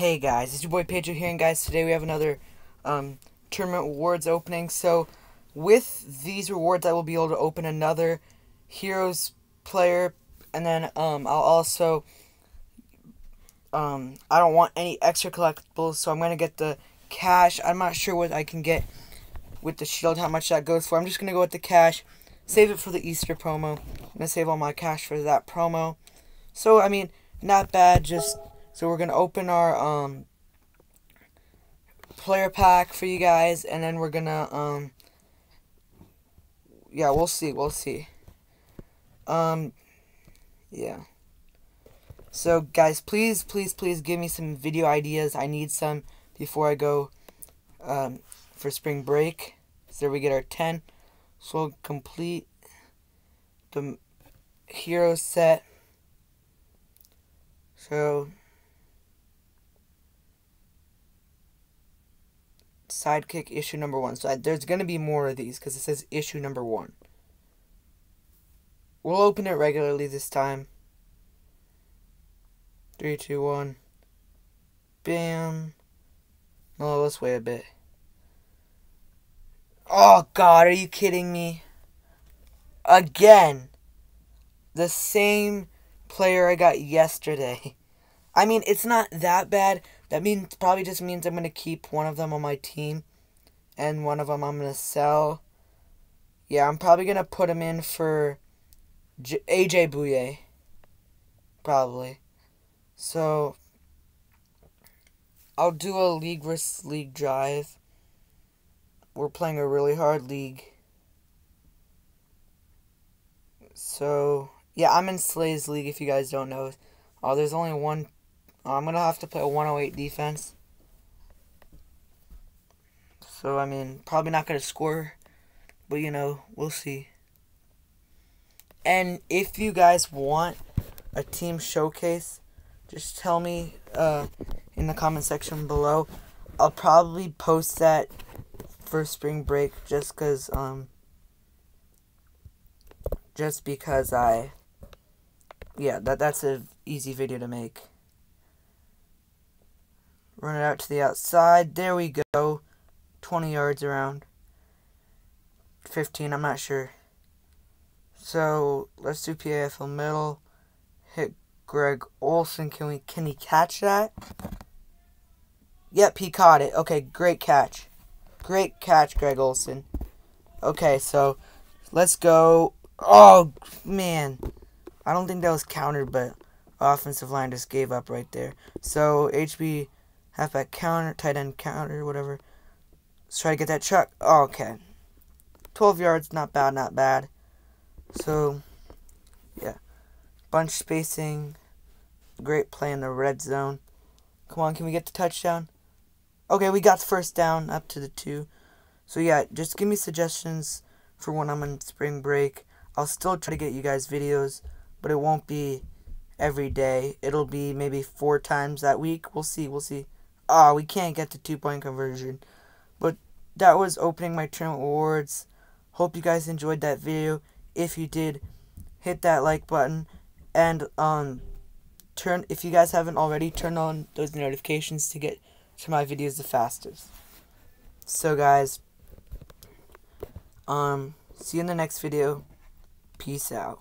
Hey guys, it's your boy Pedro here, and guys, today we have another um, tournament rewards opening. So, with these rewards, I will be able to open another Heroes player, and then um, I'll also um, I don't want any extra collectibles, so I'm gonna get the cash. I'm not sure what I can get with the shield, how much that goes for. I'm just gonna go with the cash, save it for the Easter promo. I'm gonna save all my cash for that promo. So I mean, not bad. Just so we're gonna open our um player pack for you guys, and then we're gonna um yeah, we'll see, we'll see. Um, yeah. So guys, please, please, please give me some video ideas. I need some before I go um, for spring break. So there we get our 10. So we'll complete the hero set. So sidekick issue number one. So I, there's going to be more of these because it says issue number one. We'll open it regularly this time. Three, two, one. Bam. No, let's wait a bit. Oh, God, are you kidding me? Again. The same player I got yesterday. I mean, it's not that bad. That means probably just means I'm going to keep one of them on my team. And one of them I'm going to sell. Yeah, I'm probably going to put him in for J AJ Bouye. Probably. So, I'll do a league versus league drive. We're playing a really hard league. So, yeah, I'm in Slay's league if you guys don't know. Oh, there's only one. Oh, I'm going to have to play a 108 defense. So, I mean, probably not going to score. But, you know, we'll see. And if you guys want a team showcase, just tell me uh, in the comment section below. I'll probably post that for spring break just because um just because I yeah that that's a easy video to make. Run it out to the outside. There we go. 20 yards around. 15, I'm not sure. So let's do PAFL middle. Hit Greg Olsen. Can we can he catch that? Yep, he caught it. Okay, great catch. Great catch, Greg Olsen. Okay, so let's go. Oh man. I don't think that was countered, but offensive line just gave up right there. So HB halfback counter, tight end counter, whatever. Let's try to get that chuck. Oh, okay. 12 yards, not bad, not bad. So, yeah. Bunch spacing. Great play in the red zone. Come on, can we get the touchdown? Okay, we got first down up to the two. So yeah, just give me suggestions for when I'm on spring break. I'll still try to get you guys videos, but it won't be every day. It'll be maybe four times that week. We'll see, we'll see. Ah, oh, we can't get the two-point conversion. But that was opening my tournament awards. Hope you guys enjoyed that video. If you did, hit that like button and um turn if you guys haven't already turn on those notifications to get to my videos the fastest so guys um see you in the next video peace out